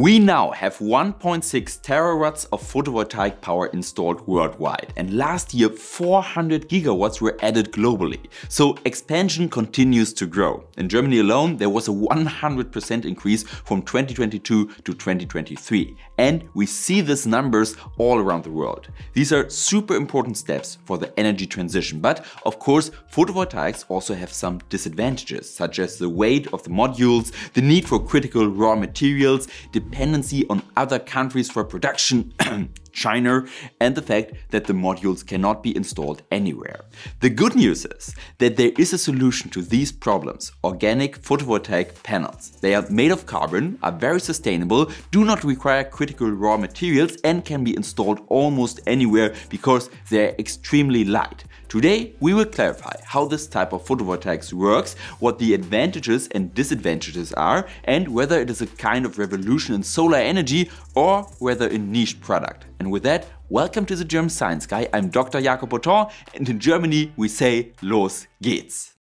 We now have 1.6 terawatts of photovoltaic power installed worldwide and last year 400 gigawatts were added globally. So expansion continues to grow. In Germany alone there was a 100% increase from 2022 to 2023 and we see these numbers all around the world. These are super important steps for the energy transition but of course photovoltaics also have some disadvantages such as the weight of the modules, the need for critical raw materials, dependency on other countries for production, China, and the fact that the modules cannot be installed anywhere. The good news is that there is a solution to these problems, organic photovoltaic panels. They are made of carbon, are very sustainable, do not require critical raw materials and can be installed almost anywhere because they are extremely light. Today we will clarify how this type of photovoltaics works, what the advantages and disadvantages are and whether it is a kind of revolution in solar energy or whether a niche product. And with that, welcome to the German Science Guy. I'm Dr. Jacob Beautemps and in Germany we say Los geht's.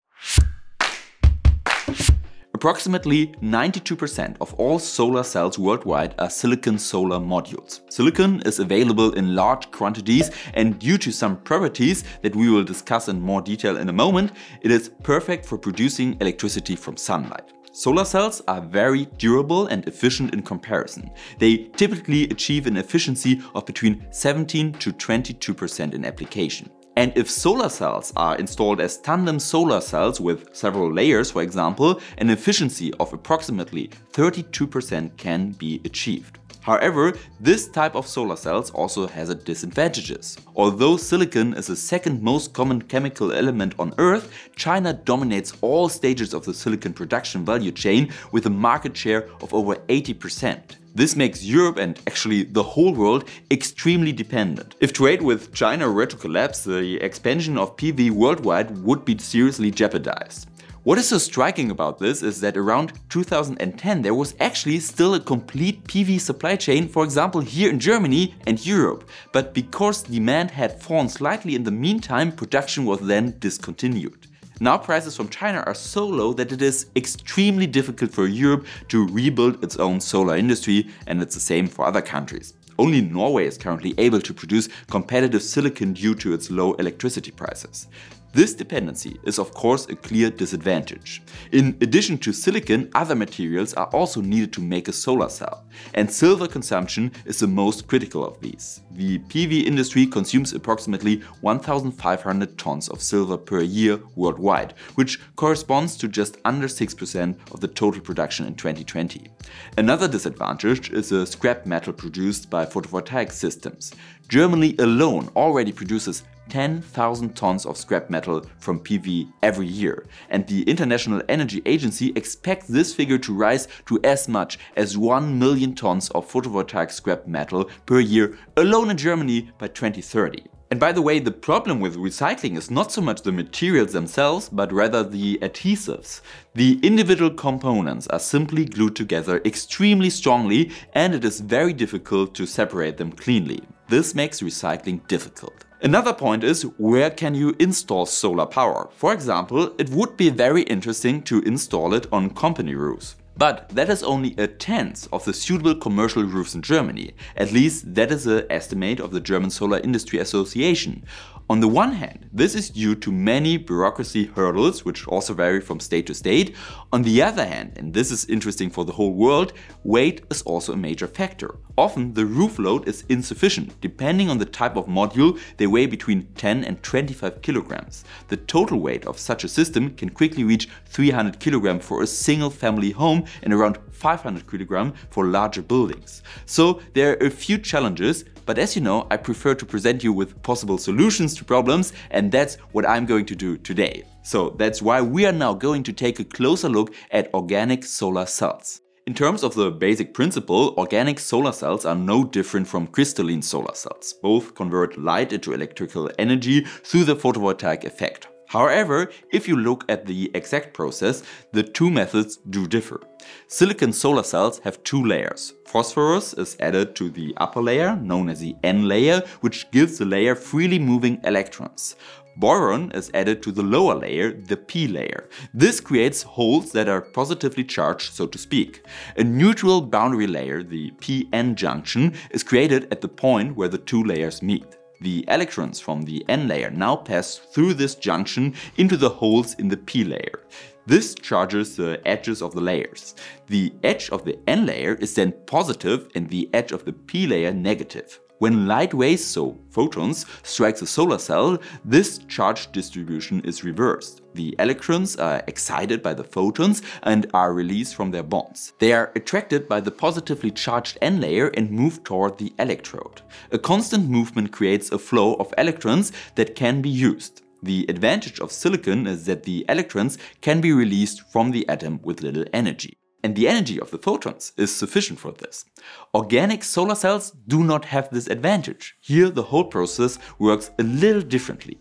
Approximately 92% of all solar cells worldwide are silicon solar modules. Silicon is available in large quantities and due to some properties that we will discuss in more detail in a moment, it is perfect for producing electricity from sunlight. Solar cells are very durable and efficient in comparison. They typically achieve an efficiency of between 17 to 22% in application. And if solar cells are installed as tandem solar cells with several layers, for example, an efficiency of approximately 32% can be achieved. However, this type of solar cells also has its disadvantages. Although silicon is the second most common chemical element on Earth, China dominates all stages of the silicon production value chain with a market share of over 80%. This makes Europe and actually the whole world extremely dependent. If trade with China were to collapse, the expansion of PV worldwide would be seriously jeopardized. What is so striking about this is that around 2010 there was actually still a complete PV supply chain, for example here in Germany and Europe. But because demand had fallen slightly in the meantime, production was then discontinued. Now prices from China are so low that it is extremely difficult for Europe to rebuild its own solar industry and it's the same for other countries. Only Norway is currently able to produce competitive silicon due to its low electricity prices. This dependency is of course a clear disadvantage. In addition to silicon, other materials are also needed to make a solar cell. And silver consumption is the most critical of these. The PV industry consumes approximately 1,500 tons of silver per year worldwide, which corresponds to just under 6% of the total production in 2020. Another disadvantage is the scrap metal produced by photovoltaic systems. Germany alone already produces 10,000 tons of scrap metal from PV every year. And the International Energy Agency expects this figure to rise to as much as 1 million tons of photovoltaic scrap metal per year alone in Germany by 2030. And by the way, the problem with recycling is not so much the materials themselves, but rather the adhesives. The individual components are simply glued together extremely strongly and it is very difficult to separate them cleanly. This makes recycling difficult. Another point is where can you install solar power? For example, it would be very interesting to install it on company roofs. But that is only a tenth of the suitable commercial roofs in Germany. At least that is the estimate of the German Solar Industry Association. On the one hand, this is due to many bureaucracy hurdles, which also vary from state to state. On the other hand, and this is interesting for the whole world, weight is also a major factor. Often the roof load is insufficient. Depending on the type of module, they weigh between 10 and 25 kilograms. The total weight of such a system can quickly reach 300 kilograms for a single family home and around 500 kilograms for larger buildings. So there are a few challenges, but as you know, I prefer to present you with possible solutions to problems and that's what I'm going to do today. So that's why we are now going to take a closer look at organic solar cells. In terms of the basic principle, organic solar cells are no different from crystalline solar cells. Both convert light into electrical energy through the photovoltaic effect. However, if you look at the exact process, the two methods do differ. Silicon solar cells have two layers. Phosphorus is added to the upper layer, known as the N layer, which gives the layer freely moving electrons. Boron is added to the lower layer, the p layer. This creates holes that are positively charged, so to speak. A neutral boundary layer, the p-n junction, is created at the point where the two layers meet. The electrons from the n layer now pass through this junction into the holes in the p layer. This charges the edges of the layers. The edge of the n layer is then positive and the edge of the p layer negative. When light waves, so photons, strike the solar cell, this charge distribution is reversed. The electrons are excited by the photons and are released from their bonds. They are attracted by the positively charged n layer and move toward the electrode. A constant movement creates a flow of electrons that can be used. The advantage of silicon is that the electrons can be released from the atom with little energy and the energy of the photons is sufficient for this. Organic solar cells do not have this advantage. Here the whole process works a little differently.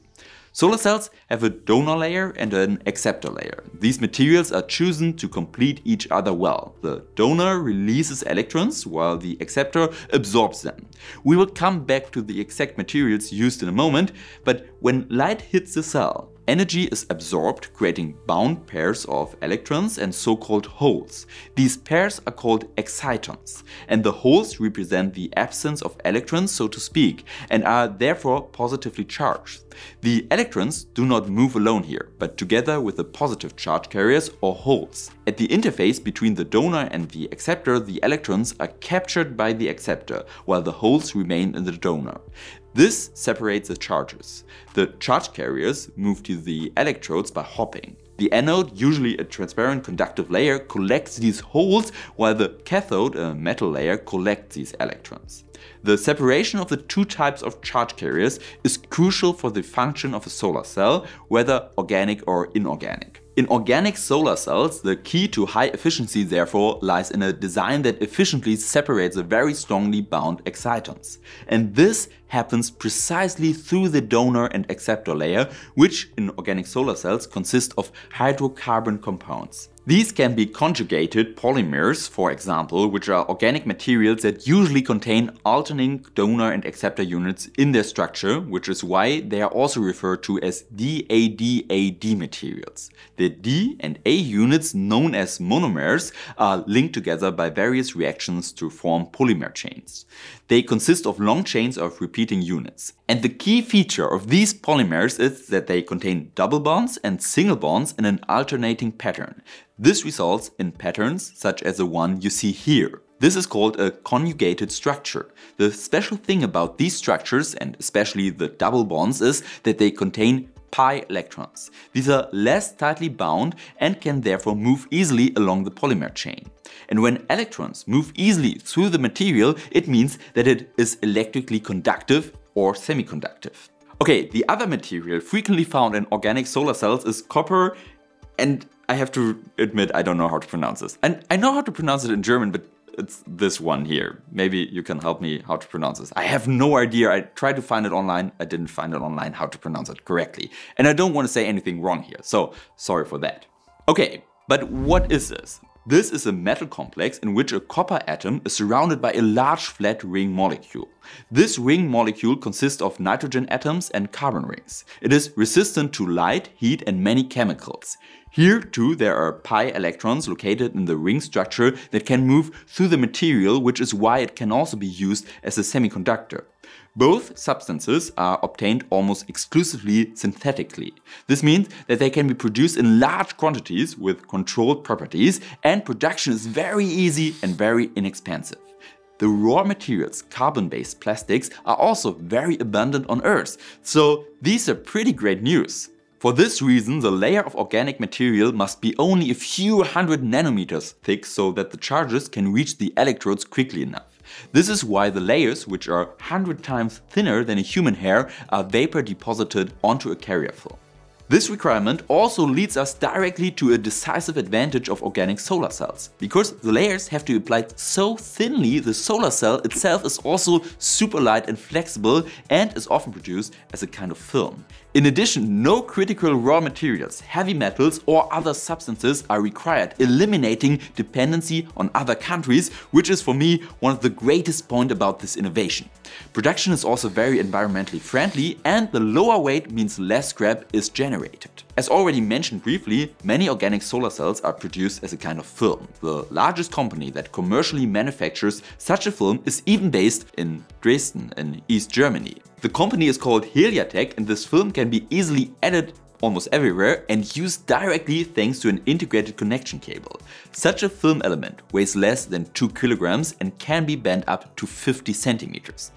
Solar cells have a donor layer and an acceptor layer. These materials are chosen to complete each other well. The donor releases electrons while the acceptor absorbs them. We will come back to the exact materials used in a moment, but when light hits the cell, Energy is absorbed, creating bound pairs of electrons and so-called holes. These pairs are called excitons, and the holes represent the absence of electrons, so to speak, and are therefore positively charged. The electrons do not move alone here, but together with the positive charge carriers or holes. At the interface between the donor and the acceptor, the electrons are captured by the acceptor, while the holes remain in the donor. This separates the charges. The charge carriers move to the electrodes by hopping. The anode, usually a transparent conductive layer, collects these holes while the cathode, a metal layer, collects these electrons. The separation of the two types of charge carriers is crucial for the function of a solar cell, whether organic or inorganic. In organic solar cells, the key to high efficiency therefore lies in a design that efficiently separates the very strongly bound excitons. And this happens precisely through the donor and acceptor layer, which in organic solar cells consist of hydrocarbon compounds. These can be conjugated polymers, for example, which are organic materials that usually contain alternating donor and acceptor units in their structure, which is why they are also referred to as DADAD materials. The D and A units, known as monomers, are linked together by various reactions to form polymer chains. They consist of long chains of repeating units. And the key feature of these polymers is that they contain double bonds and single bonds in an alternating pattern. This results in patterns such as the one you see here. This is called a conjugated structure. The special thing about these structures, and especially the double bonds, is that they contain pi electrons. These are less tightly bound and can therefore move easily along the polymer chain. And when electrons move easily through the material, it means that it is electrically conductive or semiconductive. Okay, the other material frequently found in organic solar cells is copper and I have to admit I don't know how to pronounce this. And I know how to pronounce it in German, but it's this one here. Maybe you can help me how to pronounce this. I have no idea. I tried to find it online. I didn't find it online how to pronounce it correctly. And I don't want to say anything wrong here. So sorry for that. Okay, but what is this? This is a metal complex in which a copper atom is surrounded by a large flat ring molecule. This ring molecule consists of nitrogen atoms and carbon rings. It is resistant to light, heat and many chemicals. Here too there are pi electrons located in the ring structure that can move through the material which is why it can also be used as a semiconductor. Both substances are obtained almost exclusively synthetically. This means that they can be produced in large quantities with controlled properties and production is very easy and very inexpensive. The raw materials, carbon-based plastics, are also very abundant on Earth, so these are pretty great news. For this reason, the layer of organic material must be only a few hundred nanometers thick so that the charges can reach the electrodes quickly enough. This is why the layers, which are 100 times thinner than a human hair, are vapor deposited onto a carrier film. This requirement also leads us directly to a decisive advantage of organic solar cells. Because the layers have to be applied so thinly, the solar cell itself is also super light and flexible and is often produced as a kind of film. In addition, no critical raw materials, heavy metals or other substances are required, eliminating dependency on other countries, which is for me one of the greatest points about this innovation. Production is also very environmentally friendly and the lower weight means less scrap is generated. As already mentioned briefly, many organic solar cells are produced as a kind of film. The largest company that commercially manufactures such a film is even based in Dresden in East Germany. The company is called Heliatek and this film can be easily added almost everywhere and used directly thanks to an integrated connection cable. Such a film element weighs less than 2 kilograms and can be bent up to 50 centimeters.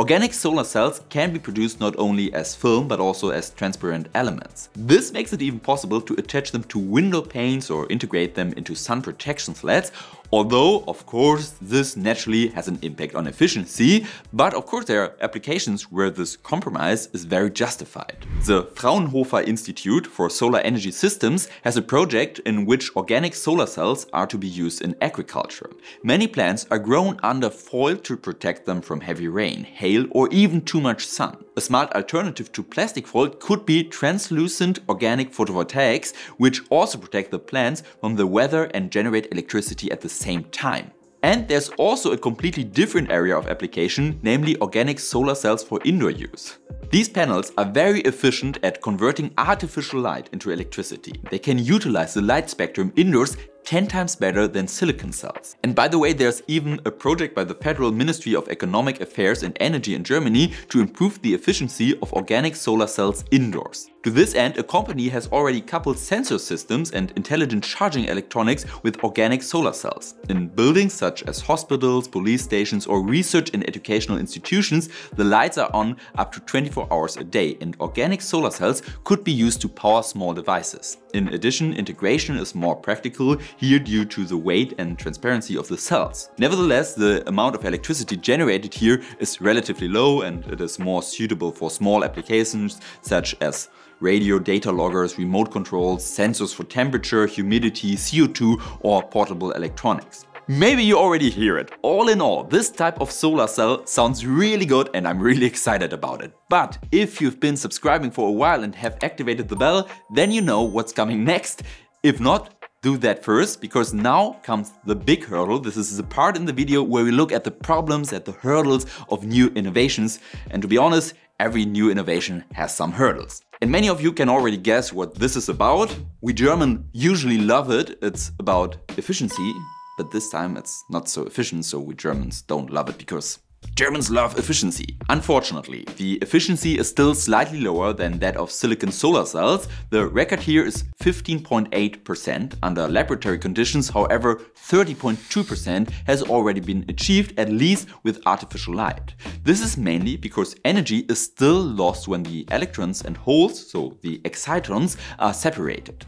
Organic solar cells can be produced not only as film but also as transparent elements. This makes it even possible to attach them to window panes or integrate them into sun protection slats Although, of course, this naturally has an impact on efficiency, but of course there are applications where this compromise is very justified. The Fraunhofer Institute for Solar Energy Systems has a project in which organic solar cells are to be used in agriculture. Many plants are grown under foil to protect them from heavy rain, hail or even too much sun. A smart alternative to plastic foil could be translucent organic photovoltaics, which also protect the plants from the weather and generate electricity at the same time. And there's also a completely different area of application, namely organic solar cells for indoor use. These panels are very efficient at converting artificial light into electricity. They can utilize the light spectrum indoors 10 times better than silicon cells. And by the way, there's even a project by the Federal Ministry of Economic Affairs and Energy in Germany to improve the efficiency of organic solar cells indoors. To this end, a company has already coupled sensor systems and intelligent charging electronics with organic solar cells. In buildings such as hospitals, police stations or research and educational institutions, the lights are on up to 24 hours a day and organic solar cells could be used to power small devices. In addition, integration is more practical here due to the weight and transparency of the cells. Nevertheless, the amount of electricity generated here is relatively low and it is more suitable for small applications such as radio data loggers, remote controls, sensors for temperature, humidity, CO2 or portable electronics. Maybe you already hear it. All in all, this type of solar cell sounds really good and I'm really excited about it. But if you've been subscribing for a while and have activated the bell, then you know what's coming next. If not, do that first because now comes the big hurdle. This is the part in the video where we look at the problems, at the hurdles of new innovations. And to be honest, every new innovation has some hurdles. And many of you can already guess what this is about. We German usually love it. It's about efficiency, but this time it's not so efficient, so we Germans don't love it because Germans love efficiency. Unfortunately, the efficiency is still slightly lower than that of silicon solar cells. The record here is 15.8% under laboratory conditions, however 30.2% has already been achieved at least with artificial light. This is mainly because energy is still lost when the electrons and holes, so the excitons, are separated.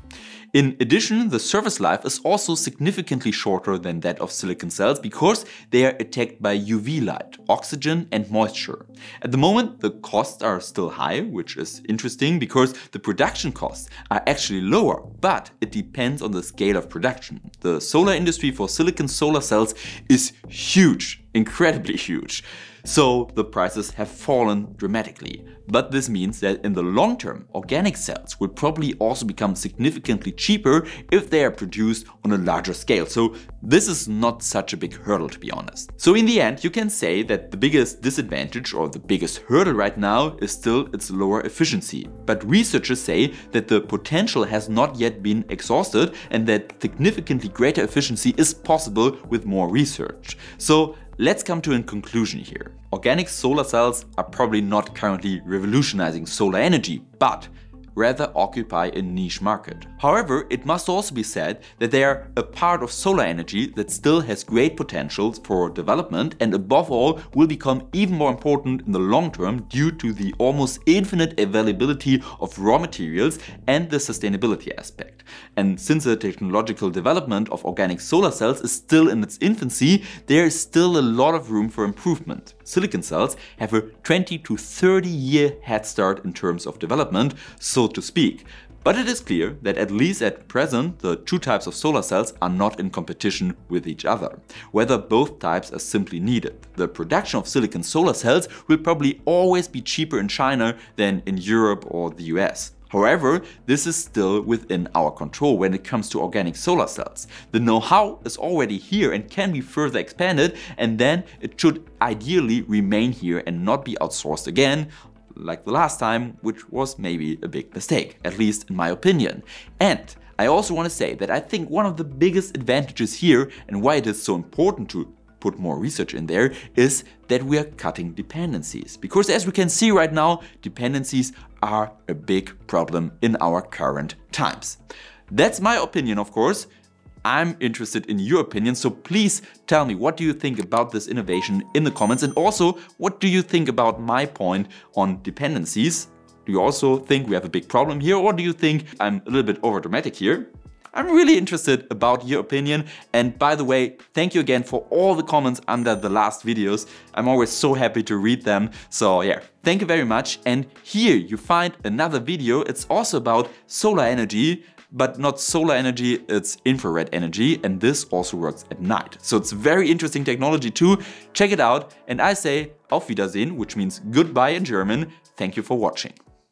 In addition, the surface life is also significantly shorter than that of silicon cells because they are attacked by UV light, oxygen and moisture. At the moment, the costs are still high, which is interesting because the production costs are actually lower, but it depends on the scale of production. The solar industry for silicon solar cells is huge, incredibly huge. So the prices have fallen dramatically. But this means that in the long term, organic cells will probably also become significantly cheaper if they are produced on a larger scale. So this is not such a big hurdle to be honest. So in the end, you can say that the biggest disadvantage or the biggest hurdle right now is still its lower efficiency. But researchers say that the potential has not yet been exhausted and that significantly greater efficiency is possible with more research. So Let's come to a conclusion here. Organic solar cells are probably not currently revolutionizing solar energy, but rather occupy a niche market. However, it must also be said that they are a part of solar energy that still has great potentials for development and above all will become even more important in the long term due to the almost infinite availability of raw materials and the sustainability aspect. And since the technological development of organic solar cells is still in its infancy, there is still a lot of room for improvement. silicon cells have a 20 to 30 year head start in terms of development, so to speak. But it is clear that at least at present, the two types of solar cells are not in competition with each other, whether both types are simply needed. The production of silicon solar cells will probably always be cheaper in China than in Europe or the US. However, this is still within our control when it comes to organic solar cells. The know-how is already here and can be further expanded and then it should ideally remain here and not be outsourced again like the last time, which was maybe a big mistake, at least in my opinion. And I also want to say that I think one of the biggest advantages here and why it is so important to put more research in there is that we are cutting dependencies. Because as we can see right now, dependencies are a big problem in our current times. That's my opinion, of course. I'm interested in your opinion, so please tell me what do you think about this innovation in the comments and also what do you think about my point on dependencies? Do you also think we have a big problem here or do you think I'm a little bit over dramatic here? I'm really interested about your opinion. And by the way, thank you again for all the comments under the last videos. I'm always so happy to read them. So yeah, thank you very much. And here you find another video. It's also about solar energy but not solar energy, it's infrared energy and this also works at night. So it's very interesting technology too. Check it out and I say auf Wiedersehen, which means goodbye in German. Thank you for watching.